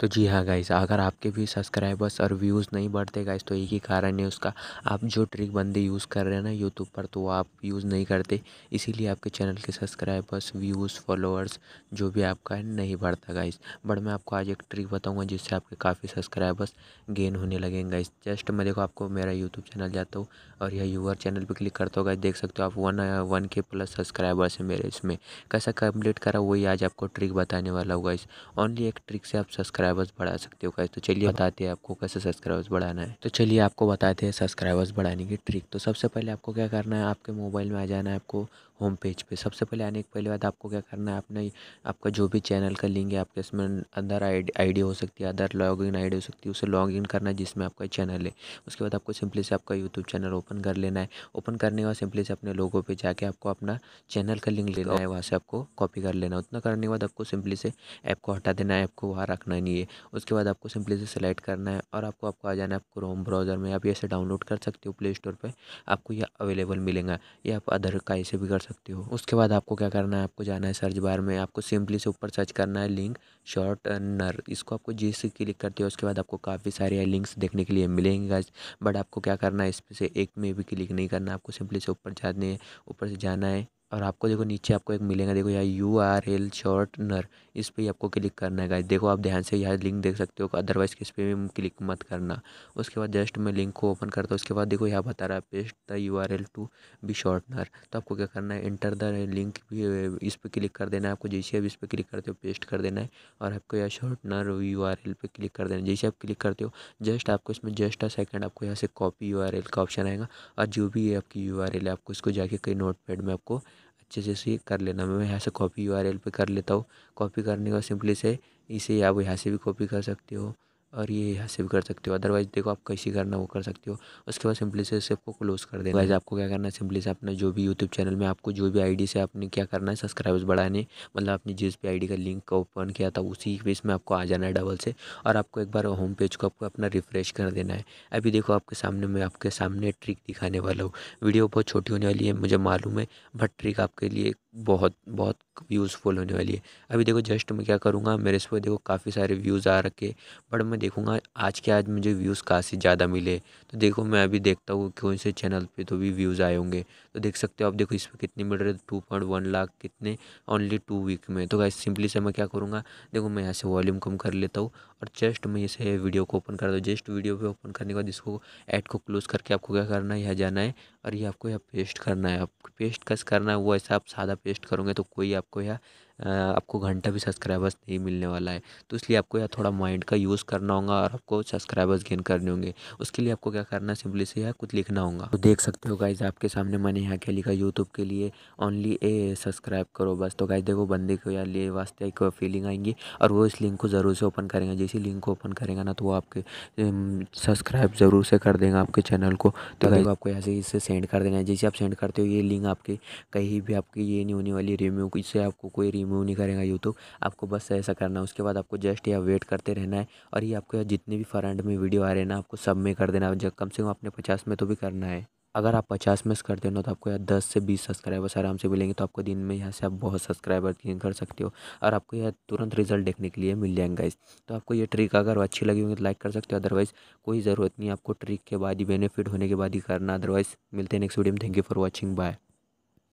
तो जी हाँ गाइस अगर आपके भी सब्सक्राइबर्स और व्यूज़ नहीं बढ़ते गाइस तो एक ही कारण है उसका। आप जो ट्रिक बंदे यूज़ कर रहे हैं ना यूट्यूब पर तो आप यूज़ नहीं करते। इसीलिए आपके चैनल के सब्सक्राइबर्स व्यूज़ फॉलोअर्स जो भी आपका है, नहीं बढ़ता गाइस बट मैं आपको आज एक ट्रिक बताऊँगा, जिससे आपके काफ़ी सब्सक्राइबर्स गेन होने लगेंगे गाइस जस्ट मैं देखो, आपको मेरा यूट्यूब चैनल जाता हूँ, और यह यूवर चैनल पर क्लिक करता हूँ गाइस देख सकते हो आप one one K plus subscribers हैं मेरे इसमें। कैसा कंप्लीट करा, वही आज आपको ट्रिक बताने वाला हूँ गाइस ओनली एक ट्रिक से आप सब्सक्राइब सब्सक्राइबर्स बढ़ा सकते हो कैसे तो चलिए बताते हैं आपको कैसे सब्सक्राइबर्स बढ़ाना है। तो चलिए आपको बताते हैं सब्सक्राइबर्स बढ़ाने की ट्रिक तो सबसे पहले आपको क्या करना है? आपके मोबाइल में आ जाना है आपको होम पेज पे। सबसे पहले आने के पहले बाद आपको क्या करना है? अपने आपका जो भी चैनल का लिंक है आपके इसमें अंदर आईडी हो सकती है अदर लॉगिन आईडी हो सकती है उसे लॉग इन करना है जिसमें आपका चैनल है। उसके बाद आपको सिंपली से आपका यूट्यूब चैनल ओपन कर लेना है। ओपन करने के बाद सिंपली से अपने लोगों पर जाके आपको अपना चैनल का लिंक लेना है। वहाँ से आपको कॉपी कर लेना उतना करने के बाद आपको सिंपली से ऐप को हटा देना है। ऐप को वहाँ रखना नहीं है। उसके बाद आपको सिंपली से सेलेक्ट करना है और आपको आपको आ जाना है आपको रोम ब्राउज़र में। आप ऐसे डाउनलोड कर सकते हो प्ले स्टोर पर आपको यह अवेलेबल मिलेगा। ये आप अदर का ऐसे भी कर सकते हो। उसके बाद आपको क्या करना है? आपको जाना है सर्च बार में। आपको सिंपली से ऊपर सर्च करना है लिंक शॉर्ट नर इसको आपको जैसे क्लिक करते हो, उसके बाद आपको काफ़ी सारे लिंक्स देखने के लिए मिलेंगे बट आपको क्या करना है? इसमें से एक में भी क्लिक नहीं करना आपको सिंपली से ऊपर जाने ऊपर से जाना है। और आपको देखो नीचे आपको एक मिलेगा, देखो यहाँ यू आर एल शॉर्ट नर इस पर आपको क्लिक करना है गाइस देखो आप ध्यान से यहाँ लिंक देख सकते हो अदरवाइज़ किस पे भी क्लिक मत करना। उसके बाद जस्ट मैं लिंक को ओपन करता हूँ, उसके बाद देखो यहाँ बता रहा है paste the U R L to be shortener तो आपको क्या करना है इंटर द लिंक भी इस पर क्लिक कर देना है, आपको जैसे आप इस पर क्लिक करते हो पेस्ट कर देना है, और आपको यहाँ शॉर्टनर यू आर एल पर क्लिक कर देना है। जैसे आप क्लिक करते हो जस्ट आपको इसमें जस्ट अ सेकेंड आपको यहाँ से कॉपी यू आर एल का ऑप्शन आएगा, और जो भी आपकी यू आर एल है, आपको इसको जाके कहीं नोट पैड में आपको अच्छे से इसे कर लेना। मैं यहाँ से कॉपी यू आर एल पर कर लेता हूँ। कॉपी करने का सिंपली से इसे आप यहाँ से भी कॉपी कर सकते हो। और ये यहाँ से भी कर सकते हो। अदरवाइज़ देखो आप कैसे करना वो कर सकते हो। उसके बाद सिंपली से इसे आपको क्लोज कर देना। है आपको क्या करना है? सिंपली से अपना जो भी यूट्यूब चैनल में आपको जो भी आईडी से आपने क्या करना है? सब्सक्राइबर्स बढ़ाने। मतलब आपने जिस भी आईडी का लिंक ओपन किया था, उसी पेज में आपको आ जाना है डबल से। और आपको एक बार होम पेज को आपको अपना रिफ्रेश कर देना है। अभी देखो आपके सामने, मैं आपके सामने ट्रिक दिखाने वाला हूँ। वीडियो बहुत छोटी होने वाली है, मुझे मालूम है। बट ट्रिक आपके लिए बहुत बहुत यूज़फुल होने वाली है। अभी देखो जस्ट मैं क्या करूँगा, मेरे इस पर देखो काफ़ी सारे व्यूज़ आ रखे बट मैं देखूँगा आज के आज मुझे व्यूज़ काफ़ी ज़्यादा मिले तो देखो मैं अभी देखता हूँ कौन से चैनल पे तो भी व्यूज़ आए होंगे। तो देख सकते हो आप, देखो इस पर कितने मिल रहे टू पॉइंट वन लाख कितने ओनली टू वीक में। तो गाइस सिंपली से मैं क्या करूँगा, देखो मैं यहाँ से वॉल्यूम कम कर लेता हूँ और जस्ट मैं इसे वीडियो को ओपन कर दूँ। जस्ट वीडियो पे ओपन करने के बाद इसको ऐड को क्लोज करके आपको क्या करना है, यहाँ जाना है और ये आपको यहाँ पेस्ट करना है। आपको पेस्ट कैसे करना है, वो ऐसा आप सादा पेस्ट करोगे तो कोई आपको यहाँ आपको घंटा भी सब्सक्राइबर्स नहीं मिलने वाला है। तो इसलिए आपको यहाँ थोड़ा माइंड का यूज़ करना होगा और आपको सब्सक्राइबर्स गेन करने होंगे। उसके लिए आपको क्या करना सिंपली से यहाँ कुछ लिखना होगा। तो देख सकते हो गाइज़ आपके सामने मैंने यहाँ क्या लिखा यूट्यूब के लिए ओनली ए सब्सक्राइब करो बस। तो गाइज़ देखो बंदे को यहाँ लिए वास्ते एक फीलिंग आएँगी और वो इस लिंक को ज़रूर से ओपन करेंगे। जैसे लिंक को ओपन करेगा ना तो वो आपके सब्सक्राइब ज़रूर से कर देगा आपके चैनल को। तो देखो आपको यहाँ से इससे सेंड कर देना है। जैसे आप सेंड करते हो ये लिंक आपके कहीं भी आपकी ये नहीं होने वाली रिम्यू इससे आपको कोई रिमूव नहीं करेगा यूट्यूब आपको बस ऐसा करना है उसके बाद आपको जस्ट या वेट करते रहना है और ये आपको जितने भी फ्रंट में वीडियो आ रहे हैं ना आपको सब में कर देना। है कम से कम आपने पचास में तो भी करना है। अगर आप पचास में कर देना तो आपको यहाँ दस से बीस सब्सक्राइबर्स आराम से मिलेंगे तो आपको दिन में यहाँ से आप बहुत सब्सक्राइबर गेन कर सकते हो। और आपको यह तुरंत रिज़ल्ट देखने के लिए मिल जाएँगे इस तो आपको ये ट्रिक अगर अच्छी लगी होगी तो लाइक कर सकते हो। अदरवाइज़ कोई ज़रूरत नहीं आपको ट्रिक के बाद ही बेनिफिट होने के बाद ही करना। अदरवाइज़ मिलते हैं नेक्स्ट वीडियो में। Thank you for watching bye